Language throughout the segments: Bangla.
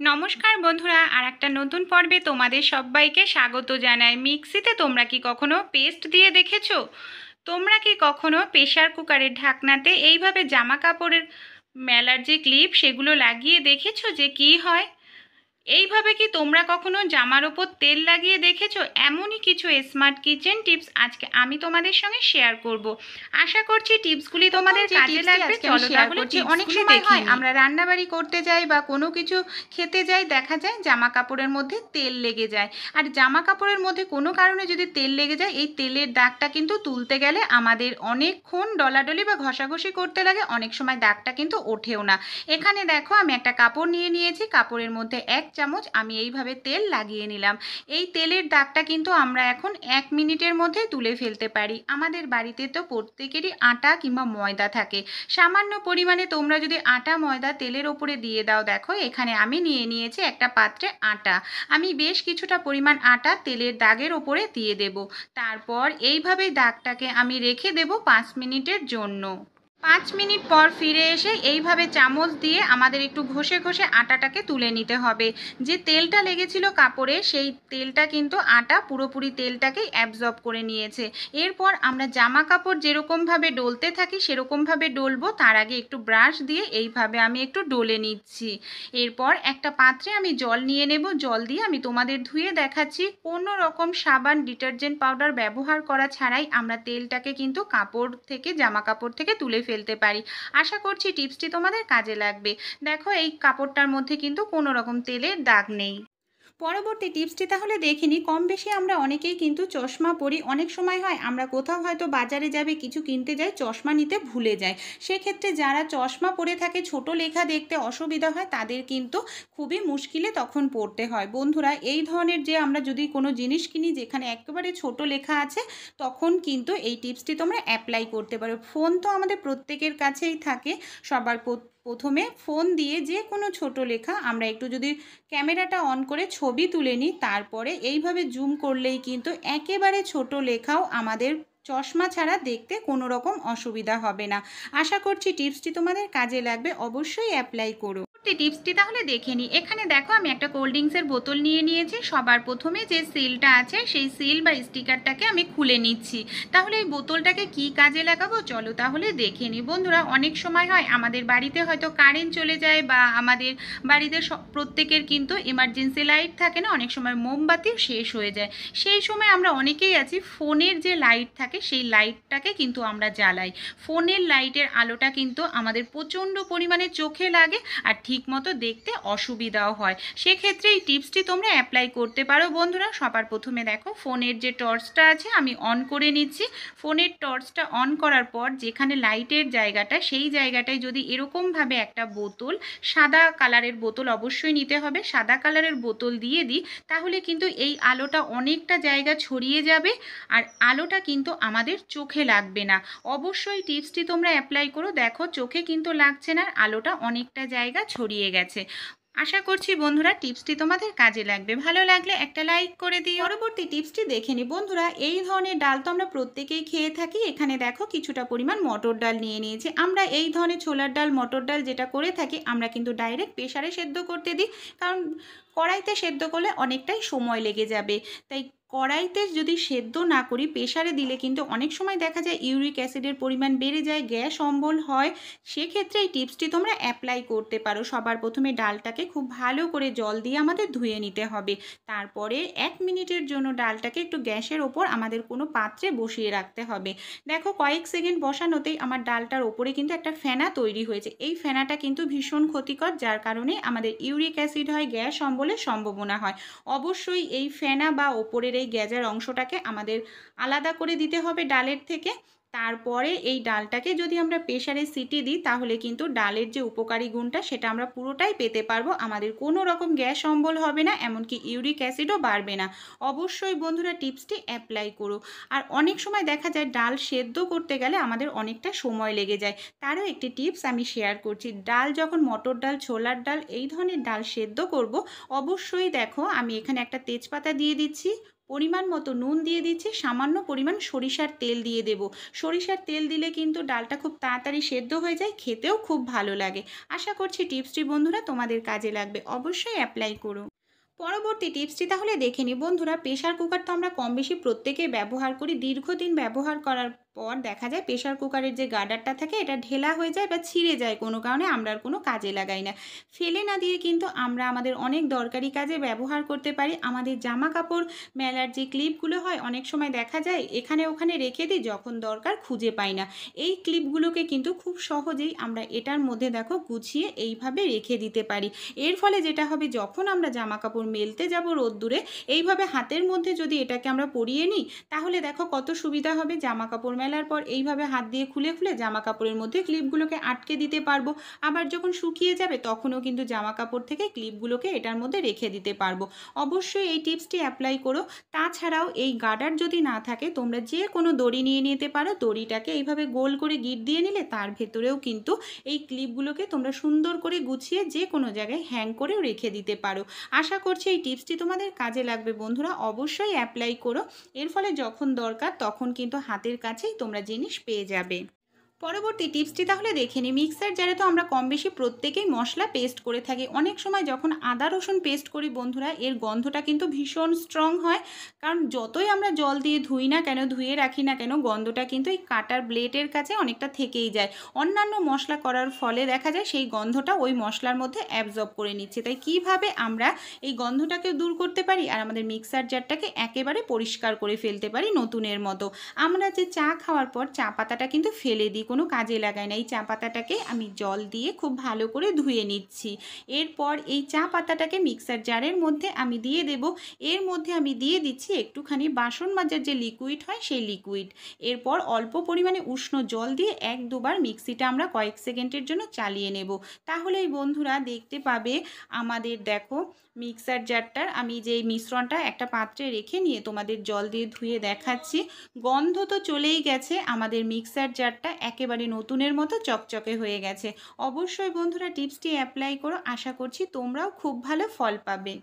নমস্কার বন্ধুরা আর একটা নতুন পর্বে তোমাদের সবাইকে স্বাগত জানাই। মিক্সিতে তোমরা কি কখনো পেস্ট দিয়ে দেখেছ? তোমরা কি কখনো প্রেশার কুকারের ঢাকনাতে এইভাবে জামা কাপড়ের মেলার যে ক্লিপ সেগুলো লাগিয়ে দেখেছ যে কি হয়? এইভাবে কি তোমরা কখনো জামার ওপর তেল লাগিয়ে দেখেছ? এমনই কিছু স্মার্ট কিচেন টিপস আজকে আমি তোমাদের সঙ্গে শেয়ার করব। আশা করছি টিপসগুলি তোমাদের কাজে লাগবে। চলো তাহলে অনেক সময় হয় আমরা রান্নাবাড়ি করতে যাই বা কোনো কিছু খেতে যাই দেখা যায় জামা কাপড়ের মধ্যে তেল লেগে যায়। আর জামা কাপড়ের মধ্যে কোনো কারণে যদি তেল লেগে যায় এই তেলের দাগটা কিন্তু তুলতে গেলে আমাদের অনেকক্ষণ ডলাডলি বা ঘষাঘষি করতে লাগে অনেক সময় দাগটা কিন্তু ওঠেও না। এখানে দেখো আমি একটা কাপড় নিয়ে নিয়েছি কাপড়ের মধ্যে এক চামচ আমি এইভাবে তেল লাগিয়ে নিলাম। এই তেলের দাগটা কিন্তু আমরা এখন এক মিনিটের মধ্যে তুলে ফেলতে পারি। আমাদের বাড়িতে তো প্রত্যেকেরই আটা কিংবা ময়দা থাকে। সামান্য পরিমাণে তোমরা যদি আটা, ময়দা তেলের ওপরে দিয়ে দাও, দেখো এখানে আমি নিয়ে নিয়েছি একটা পাত্রে আটা। আমি বেশ কিছুটা পরিমাণ আটা তেলের দাগের ওপরে দিয়ে দেব। তারপর এইভাবেই দাগটাকে আমি রেখে দেব পাঁচ মিনিটের জন্য। পাঁচ মিনিট পর ফিরে এসে এইভাবে চামচ দিয়ে আমাদের একটু ঘষে ঘষে আটাটাকে তুলে নিতে হবে। যে তেলটা লেগেছিল কাপড়ে, সেই তেলটা কিন্তু আটা পুরোপুরি তেলটাকেই অ্যাবজর্ব করে নিয়েছে। এরপর আমরা জামা কাপড় যেরকমভাবে ডলতে থাকি, সেরকমভাবে ডলবো। তার আগে একটু ব্রাশ দিয়ে এইভাবে আমি একটু ডলে নিচ্ছি। এরপর একটা পাত্রে আমি জল নিয়ে নেব। জল দিয়ে আমি তোমাদের ধুয়ে দেখাচ্ছি। কোনো রকম সাবান, ডিটারজেন্ট পাউডার ব্যবহার করা ছাড়াই আমরা তেলটাকে কিন্তু কাপড় থেকে জামা কাপড় থেকে তুলে ফেলতে পারি। আশা করছি টিপসটি তোমাদের কাজে লাগবে। দেখো এই কাপড়টার মধ্যে কিন্তু কোনো রকম তেলের দাগ নেই। পরবর্তী টিপসটি তাহলে দেখিনি। কম বেশি আমরা অনেকেই কিন্তু চশমা পরি। অনেক সময় হয় আমরা কোথাও হয়তো বাজারে যাবে, কিছু কিনতে যাই, চশমা নিতে ভুলে যাই। সেক্ষেত্রে যারা চশমা পরে থাকে, ছোট লেখা দেখতে অসুবিধা হয়, তাদের কিন্তু খুবই মুশকিলে তখন পড়তে হয়। বন্ধুরা, এই ধরনের যে আমরা যদি কোনো জিনিস কিনি যেখানে একেবারে ছোট লেখা আছে, তখন কিন্তু এই টিপসটি তোমরা অ্যাপ্লাই করতে পারো। ফোন তো আমাদের প্রত্যেকের কাছেই থাকে, সবার প্রথমে ফোন দিয়ে যে কোনো ছোট লেখা, আমরা একটু যদি ক্যামেরাটা অন করে ছবি তুলে নিই, তারপরে এইভাবে জুম করলেই কিন্তু একেবারে ছোট লেখাও আমাদের চশমা ছাড়া দেখতে কোনো রকম অসুবিধা হবে না। আশা করছি টিপসটি তোমাদের কাজে লাগবে, অবশ্যই অ্যাপ্লাই করো। টিপসটি তাহলে দেখে নিই এখানে দেখো আমি একটা কোল্ড ড্রিঙ্কসের বোতল নিয়ে নিয়েছি। সবার প্রথমে যে সিলটা আছে, সেই সিল বা স্টিকারটাকে আমি খুলে নিচ্ছি। তাহলে এই বোতলটাকে কি কাজে লাগাবো? চলো তাহলে দেখে নিই বন্ধুরা, অনেক সময় হয় আমাদের বাড়িতে হয়তো কারেন্ট চলে যায় বা আমাদের বাড়িতে প্রত্যেকের কিন্তু এমার্জেন্সি লাইট থাকে না, অনেক সময় মোমবাতিও শেষ হয়ে যায়। সেই সময় আমরা অনেকেই আছি, ফোনের যে লাইট থাকে, সেই লাইটটাকে কিন্তু আমরা জ্বালাই। ফোনের লাইটের আলোটা কিন্তু আমাদের প্রচণ্ড পরিমাণে চোখে লাগে আর ঠিকমতো দেখতে অসুবিধাও হয়। সেক্ষেত্রে এই টিপসটি তোমরা অ্যাপ্লাই করতে পারো বন্ধুরা। সবার প্রথমে দেখো, ফোনের যে টর্চটা আছে, আমি অন করে নিচ্ছি। ফোনের টর্চটা অন করার পর যেখানে লাইটের জায়গাটা, সেই জায়গাটায় যদি এরকমভাবে একটা বোতল, সাদা কালারের বোতল অবশ্যই নিতে হবে। সাদা কালারের বোতল দিয়ে দিই, তাহলে কিন্তু এই আলোটা অনেকটা জায়গা ছড়িয়ে যাবে আর আলোটা কিন্তু আমাদের চোখে লাগবে না। অবশ্যই টিপসটি তোমরা অ্যাপ্লাই করো। দেখো, চোখে কিন্তু লাগছে না, আলোটা অনেকটা জায়গা ছড়িয়ে গেছে। আশা করছি বন্ধুরা টিপসটি তোমাদের কাজে লাগবে। ভালো লাগলে একটা লাইক করে দিই পরবর্তী টিপসটি দেখে নিই। বন্ধুরা, এই ধরনের ডাল তো আমরা প্রত্যেকেই খেয়ে থাকি। এখানে দেখো কিছুটা পরিমাণ মটর ডাল নিয়ে নিয়েছি। আমরা এই ধরনের ছোলার ডাল, মটর ডাল যেটা করে থাকি, আমরা কিন্তু ডাইরেক্ট প্রেশারে সেদ্ধ করতে দিই। কারণ কড়াইতে সেদ্ধ করলে অনেকটাই সময় লেগে যাবে। তাই কড়াইতে যদি সেদ্ধ না করি প্রেশারে দিলে কিন্তু অনেক সময় দেখা যায় ইউরিক অ্যাসিডের পরিমাণ বেড়ে যায়, গ্যাস অম্বল হয়। সেক্ষেত্রে এই টিপসটি তোমরা অ্যাপ্লাই করতে পারো। সবার প্রথমে ডালটাকে খুব ভালো করে জল দিয়ে আমাদের ধুয়ে নিতে হবে। তারপরে এক মিনিটের জন্য ডালটাকে একটু গ্যাসের ওপর আমাদের কোনো পাত্রে বসিয়ে রাখতে হবে। দেখো, কয়েক সেকেন্ড বসানোতেই আমার ডালটার ওপরে কিন্তু একটা ফেনা তৈরি হয়েছে। এই ফেনাটা কিন্তু ভীষণ ক্ষতিকর, যার কারণে আমাদের ইউরিক অ্যাসিড হয়, গ্যাস অম্বলের সম্ভাবনা হয়। অবশ্যই এই ফেনা বা ওপরের এই গ্যাজার অংশটাকে আমাদের আলাদা করে দিতে হবে ডালের থেকে। তারপরে এই ডালটাকে যদি আমরা প্রেশারে সিটি দিই, তাহলে কিন্তু ডালের যে উপকারী গুণটা, সেটা আমরা পুরোটাই পেতে পারব। আমাদের কোনো রকম গ্যাস অম্বল হবে না, এমনকি ইউরিক অ্যাসিডও বাড়বে না। অবশ্যই বন্ধুরা টিপসটি অ্যাপ্লাই করো। আর অনেক সময় দেখা যায় ডাল সেদ্ধ করতে গেলে আমাদের অনেকটা সময় লেগে যায়। তারও একটি টিপস আমি শেয়ার করছি। ডাল যখন মটর ডাল, ছোলার ডাল, এই ধরনের ডাল সেদ্ধ করব, অবশ্যই দেখো আমি এখানে একটা তেজপাতা দিয়ে দিচ্ছি। পরিমাণ মতো নুন দিয়ে দিচ্ছি, সামান্য পরিমাণ সরিষার তেল দিয়ে দেব। সরিষার তেল দিলে কিন্তু ডালটা খুব তাড়াতাড়ি সেদ্ধ হয়ে যায়, খেতেও খুব ভালো লাগে। আশা করছি টিপসটি বন্ধুরা তোমাদের কাজে লাগবে, অবশ্যই অ্যাপ্লাই করো। পরবর্তী টিপসটি তাহলে দেখে নিই। বন্ধুরা প্রেশার কুকার তো আমরা কম বেশি প্রত্যেকে ব্যবহার করি, দীর্ঘদিন ব্যবহার করার পর দেখা যায় প্রেশার কুকারের যে গার্ডারটা থাকে, এটা ঢেলা হয়ে যায় বা ছিঁড়ে যায় কোনো কারণে, আমরা আর কোনো কাজে লাগাই না। ফেলে না দিয়ে কিন্তু আমরা আমাদের অনেক দরকারি কাজে ব্যবহার করতে পারি। আমাদের জামা কাপড় মেলার যে ক্লিপগুলো হয়, অনেক সময় দেখা যায় এখানে ওখানে রেখে দিই যখন দরকার খুঁজে পাই না। এই ক্লিপগুলোকে কিন্তু খুব সহজেই আমরা এটার মধ্যে দেখো গুছিয়ে এইভাবে রেখে দিতে পারি। এর ফলে যেটা হবে, যখন আমরা জামা কাপড় মেলতে যাব রোদ্দুরে, এইভাবে হাতের মধ্যে যদি এটাকে আমরা পরিয়ে নিই, তাহলে দেখো কত সুবিধা হবে জামা কাপড় মেলার পর এইভাবে হাত দিয়ে খুলে খুলে জামা কাপড়ের মধ্যে ক্লিপগুলোকে আটকে দিতে পারব। আবার যখন শুকিয়ে যাবে তখনও কিন্তু জামা কাপড় থেকে ক্লিপগুলোকে এটার মধ্যে রেখে দিতে পারব। অবশ্যই এই টিপসটি অ্যাপ্লাই করো। তাছাড়াও এই গার্ডার যদি না থাকে তোমরা যে কোনো দড়ি নিয়ে নিতে পারো। দড়িটাকে এইভাবে গোল করে গিট দিয়ে নিলে তার ভেতরেও কিন্তু এই ক্লিপগুলোকে তোমরা সুন্দর করে গুছিয়ে যে কোনো জায়গায় হ্যাং করেও রেখে দিতে পারো। আশা করছি এই টিপসটি তোমাদের কাজে লাগবে। বন্ধুরা, অবশ্যই অ্যাপ্লাই করো। এর ফলে যখন দরকার তখন কিন্তু হাতের কাছেই তোমরা জিনিস পেয়ে যাবে। পরবর্তী টিপসটি তাহলে দেখে নিই মিক্সার জারে তো আমরা কম বেশি প্রত্যেকেই মশলা পেস্ট করে থাকি। অনেক সময় যখন আদা, রসুন পেস্ট করি, বন্ধুরা, এর গন্ধটা কিন্তু ভীষণ স্ট্রং হয়। কারণ যতই আমরা জল দিয়ে ধুই না কেন, ধুয়ে রাখি না কেন, গন্ধটা কিন্তু এই কাটার ব্লেডের কাছে অনেকটা থেকেই যায়। অন্যান্য মশলা করার ফলে দেখা যায় সেই গন্ধটা ওই মশলার মধ্যে অ্যাবজর্ব করে নিচ্ছে। তাই কীভাবে আমরা এই গন্ধটাকে দূর করতে পারি আর আমাদের মিক্সার জারটাকে একেবারে পরিষ্কার করে ফেলতে পারি নতুনের মতো? আমরা যে চা খাওয়ার পর চা পাতাটা কিন্তু ফেলে দিই। কোনো কাজে লাগাই না। এই চা পাতাটাকে আমি জল দিয়ে খুব ভালো করে ধুয়ে নিচ্ছি। এরপর এই চা পাতাটাকে মিক্সার জারের মধ্যে আমি দিয়ে দেব। এর মধ্যে আমি দিয়ে দিচ্ছি একটুখানি বাসন মাজার যে লিকুইড হয় সেই লিকুইড এরপর অল্প পরিমাণে উষ্ণ জল দিয়ে এক দুবার মিক্সিটা আমরা কয়েক সেকেন্ডের জন্য চালিয়ে নেব। তাহলেই বন্ধুরা দেখতে পাবে আমাদের দেখো মিক্সার জারটার আমি যে মিশ্রণটা একটা পাত্রে রেখে নিয়ে তোমাদের জল দিয়ে ধুয়ে দেখাচ্ছি। গন্ধ তো চলেই গেছে। আমাদের মিক্সার জারটা একেবারে নতুনের মতো চকচকে হয়ে গেছে। অবশ্যই বন্ধুরা টিপসটি অ্যাপ্লাই করো। আশা করছি তোমরাও খুব ভালো ফল পাবে।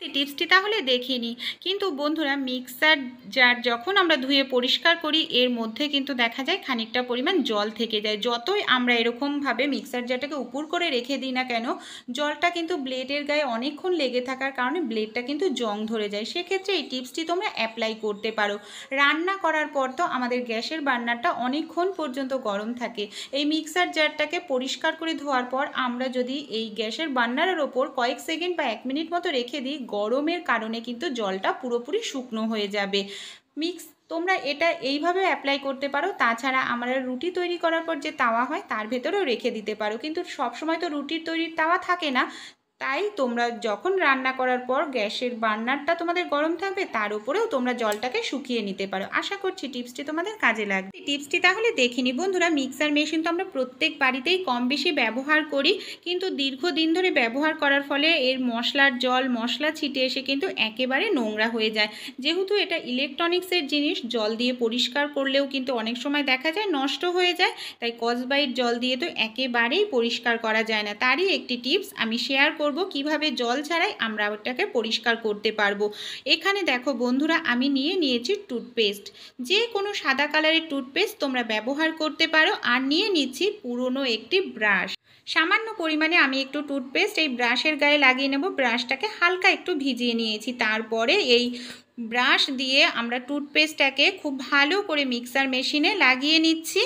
টিপসটি তাহলে দেখে নিই কিন্তু বন্ধুরা, মিক্সার জার যখন আমরা ধুয়ে পরিষ্কার করি, এর মধ্যে কিন্তু দেখা যায় খানিকটা পরিমাণ জল থেকে যায়। যতই আমরা এরকমভাবে মিক্সার জারটাকে উপর করে রেখে দিই না কেন, জলটা কিন্তু ব্লেডের গায়ে অনেকক্ষণ লেগে থাকার কারণে ব্লেডটা কিন্তু জং ধরে যায়। সেক্ষেত্রে এই টিপসটি তোমরা অ্যাপ্লাই করতে পারো। রান্না করার পর তো আমাদের গ্যাসের বার্নারটা অনেকক্ষণ পর্যন্ত গরম থাকে। এই মিক্সার জারটাকে পরিষ্কার করে ধোয়ার পর আমরা যদি এই গ্যাসের বার্নারের ওপর কয়েক সেকেন্ড বা এক মিনিট মতো রেখে দিই গরমের কারণে কিন্তু জলটা পুরোপুরি শুকনো হয়ে যাবে। মিক্স, তোমরা এটা এইভাবে অ্যাপ্লাই করতে পারো। তাছাড়া আমরা রুটি তৈরি করার পর যে তাওয়া হয়, তার ভেতরেও রেখে দিতে পারো। কিন্তু সবসময় তো রুটির তৈরির তাওয়া থাকে না। তাই তোমরা যখন রান্না করার পর গ্যাসের বার্নারটা তোমাদের গরম থাকবে, তার উপরেও তোমরা জলটাকে শুকিয়ে নিতে পারো। আশা করছি টিপসটি তোমাদের কাজে লাগবে। টিপসটি তাহলে দেখিনি বন্ধুরা, মিক্সার মেশিন তো আমরা প্রত্যেক বাড়িতেই কম বেশি ব্যবহার করি, কিন্তু দীর্ঘদিন ধরে ব্যবহার করার ফলে এর মশলার জল, মশলা ছিটে এসে কিন্তু একেবারে নোংরা হয়ে যায়। যেহেতু এটা ইলেকট্রনিক্সের জিনিস, জল দিয়ে পরিষ্কার করলেও কিন্তু অনেক সময় দেখা যায় নষ্ট হয়ে যায়, তাই কসবাইট জল দিয়ে তো একেবারেই পরিষ্কার করা যায় না। তারই একটি টিপস আমি শেয়ার করব। কীভাবে জল ছাড়াই আমরা ওটাকে পরিষ্কার করতে পারব। এখানে দেখো বন্ধুরা, আমি নিয়ে নিয়েছি টুথপেস্ট। যে কোনো সাদা কালারের টুথপেস্ট তোমরা ব্যবহার করতে পারো, আর নিয়ে নিচ্ছি পুরনো একটি ব্রাশ। সামান্য পরিমাণে আমি একটু টুথপেস্ট এই ব্রাশের গায়ে লাগিয়ে নেব, ব্রাশটাকে হালকা একটু ভিজিয়ে নিয়েছি। তারপরে এই ব্রাশ দিয়ে আমরা টুথপেস্টটাকে খুব ভালো করে মিক্সার মেশিনে লাগিয়ে নিচ্ছি।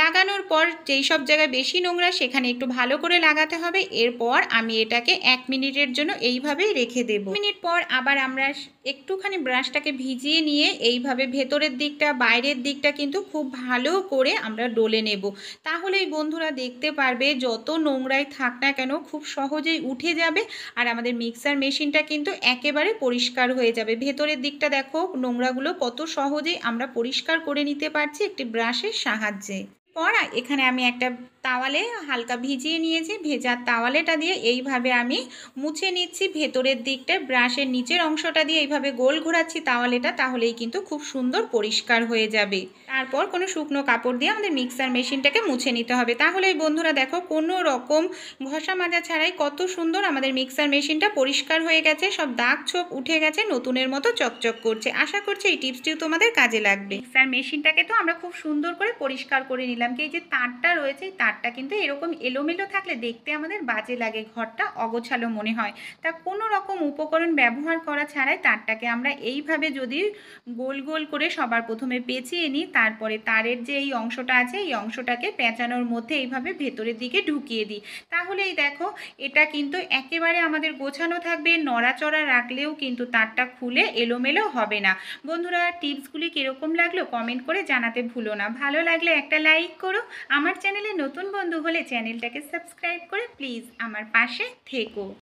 লাগানোর পর যেই সব জায়গায় বেশি নোংরা সেখানে একটু ভালো করে লাগাতে হবে। এরপর আমি এটাকে এক মিনিটের জন্য এইভাবেই রেখে দেব। মিনিট পর আবার আমরা একটুখানি ব্রাশটাকে ভিজিয়ে নিয়ে এইভাবে ভেতরের দিকটা, বাইরের দিকটা কিন্তু খুব ভালো করে আমরা ডলে নেব। তাহলেই বন্ধুরা দেখতে পারবে যত নোংরাই থাক না কেন খুব সহজেই উঠে যাবে আর আমাদের মিক্সার মেশিনটা কিন্তু একেবারে পরিষ্কার হয়ে যাবে। ভেতরের দিকটা দেখো, নোংরাগুলো কত সহজেই আমরা পরিষ্কার করে নিতে পারছি একটি ব্রাশের সাহায্যে। পর এখানে আমি একটা তাওয়ালে হালকা ভিজিয়ে নিয়েছি ভেজার তাওয়ালেটা দিয়ে এইভাবে আমি মুছে নিচ্ছি। ভেতরের দিকটা, ব্রাশের নিচের অংশটা দিয়ে এইভাবে গোল ঘোরাচ্ছি তাওয়ালেটা, তাহলেই কিন্তু খুব সুন্দর পরিষ্কার হয়ে যাবে। তারপর কোনো শুকনো কাপড় দিয়ে আমাদের মিক্সার মেশিনটাকে মুছে নিতে হবে। তাহলেই বন্ধুরা দেখো, কোনো রকম ঘষা মাজা ছাড়াই কত সুন্দর আমাদের মিক্সার মেশিনটা পরিষ্কার হয়ে গেছে, সব দাগ ছোপ উঠে গেছে, নতুনের মতো চকচক করছে। আশা করছি এই টিপসটিও তোমাদের কাজে লাগবে। মিক্সার মেশিনটাকে তো আমরা খুব সুন্দর করে পরিষ্কার করে নিলাম, কি এই যে তারটা রয়েছে, এই তারটা কিন্তু এরকম এলোমেলো থাকলে দেখতে আমাদের বাজে লাগে, ঘরটা অগোছালো মনে হয়। তা কোনো রকম উপকরণ ব্যবহার করা ছাড়াই তারটাকে আমরা এইভাবে যদি গোল গোল করে সবার প্রথমে পেঁচিয়ে নিই, তারপরে তারের যে এই অংশটা আছে, এই অংশটাকে পেঁচানোর মধ্যে এইভাবে ভেতরের দিকে ঢুকিয়ে দিই। তাহলেই দেখো, এটা কিন্তু একেবারে আমাদের গোছানো থাকবে, নড়াচড়া রাখলেও কিন্তু তারটা খুলে এলোমেলো হবে না। বন্ধুরা, টিপসগুলি কীরকম লাগল কমেন্ট করে জানাতে ভুলো না। ভালো লাগলে একটা লাইক করো, আমার চ্যানেলে নতুন বন্ধু হলে চ্যানেলটাকে সাবস্ক্রাইব করে প্লিজ আমার পাশে থেকো।